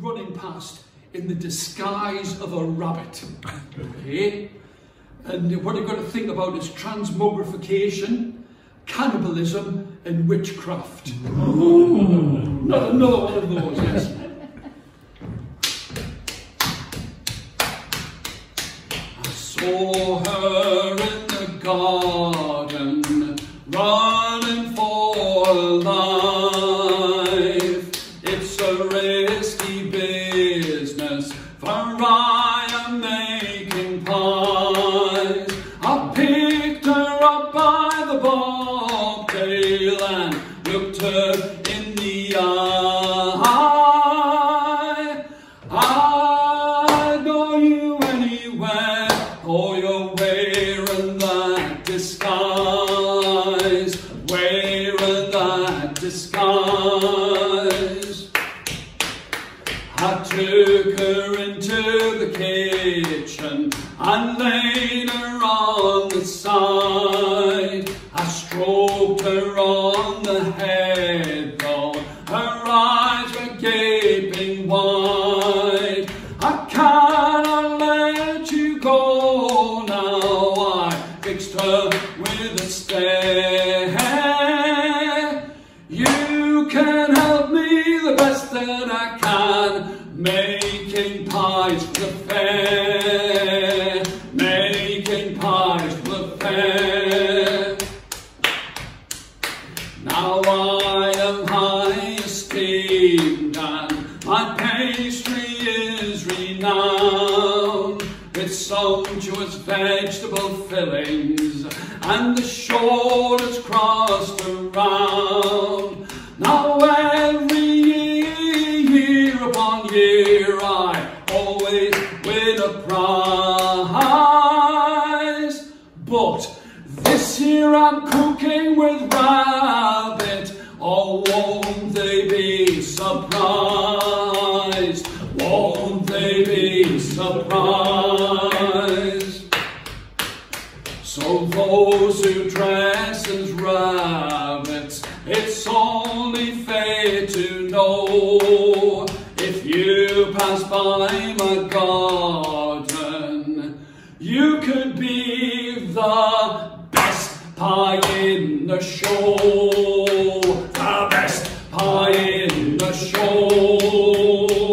running past in the disguise of a rabbit. Okay? And what you've got to think about is transmogrification, cannibalism, and witchcraft. Not another one of those, yes. I saw her in the garden, running for life. Business, for I am making pies. I picked her up by the bobtail and looked her in the eye. I know you anywhere, oh, you're wearing that disguise, kitchen and laid her on the side. I stroked her on the head, though her eyes were gaping wide. I cannot let you go now. I fixed her with a stare. You can help me the best that I can, making pies for the fair, making pies for the fair. Now I am high esteemed and my pastry is renowned with sumptuous vegetable fillings and the shoulders crossed around. This year I'm cooking with rabbit. Oh, won't they be surprised? Won't they be surprised? So those who dress as rabbits, it's only fair to know if you pass by my garden, you could be pie in the show, the best pie in the show.